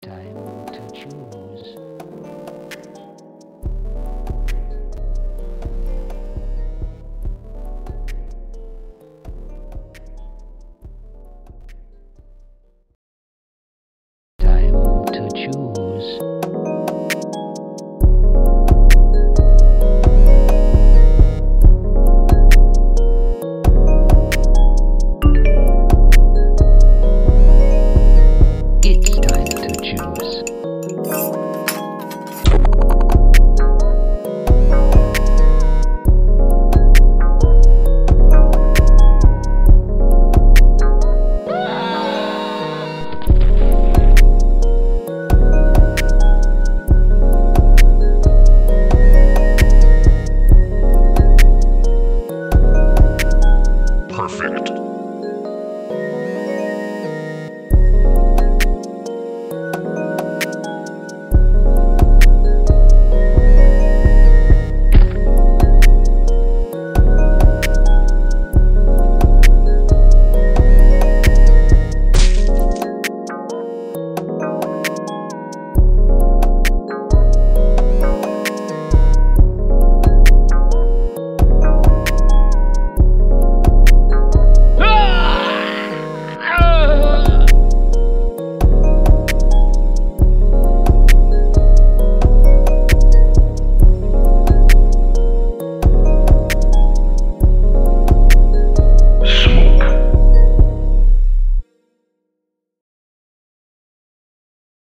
Time to choose. Time to choose. choose.